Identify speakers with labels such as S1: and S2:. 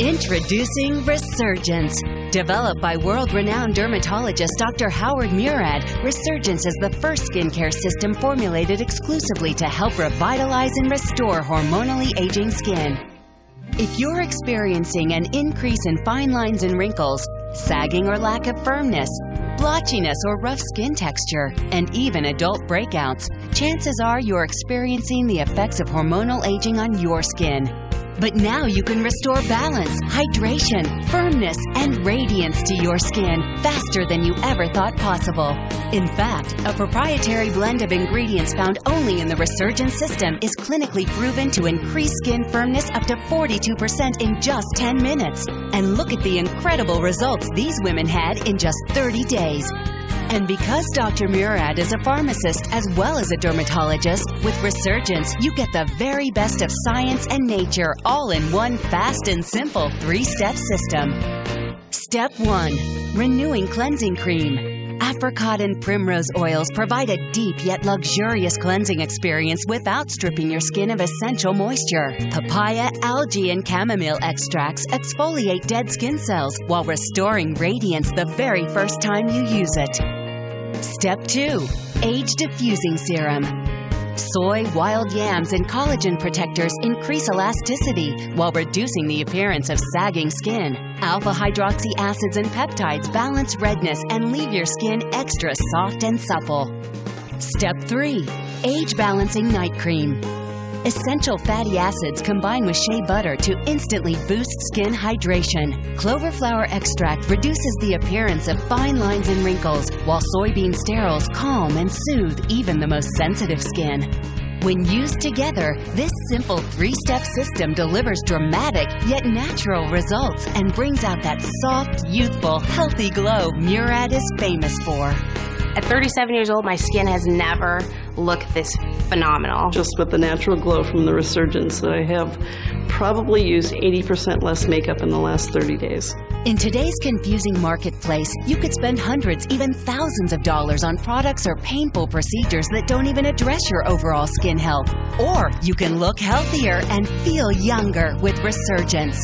S1: Introducing Resurgence. Developed by world renowned dermatologist Dr. Howard Murad, Resurgence is the first skincare system formulated exclusively to help revitalize and restore hormonally aging skin. If you're experiencing an increase in fine lines and wrinkles, sagging or lack of firmness, blotchiness or rough skin texture, and even adult breakouts, chances are you're experiencing the effects of hormonal aging on your skin. But now you can restore balance, hydration, firmness, and radiance to your skin faster than you ever thought possible. In fact, a proprietary blend of ingredients found only in the Resurgence system is clinically proven to increase skin firmness up to 42% in just 10 minutes. And look at the incredible results these women had in just 30 days. And because Dr. Murad is a pharmacist as well as a dermatologist, with Resurgence, you get the very best of science and nature all in one fast and simple three step system. Step 1 Renewing Cleansing Cream. Apricot and primrose oils provide a deep yet luxurious cleansing experience without stripping your skin of essential moisture. Papaya, algae, and chamomile extracts exfoliate dead skin cells while restoring radiance the very first time you use it. Step 2 Age Diffusing Serum. Soy, wild yams, and collagen protectors increase elasticity while reducing the appearance of sagging skin. Alpha hydroxy acids and peptides balance redness and leave your skin extra soft and supple. Step 3 Age Balancing Night Cream. Essential fatty acids combine with shea butter to instantly boost skin hydration. Clover flower extract reduces the appearance of fine lines and wrinkles, while soybean sterols calm and soothe even the most sensitive skin. When used together, this simple three step system delivers dramatic yet natural results and brings out that soft, youthful, healthy glow Murad is famous for.
S2: At 37 years old, my skin has never looked this phenomenal.
S3: Just with the natural glow from the Resurgence, that I have probably used 80% less makeup in the last 30 days.
S1: In today's confusing marketplace, you could spend hundreds, even thousands of dollars on products or painful procedures that don't even address your overall skin health. Or you can look healthier and feel younger with Resurgence.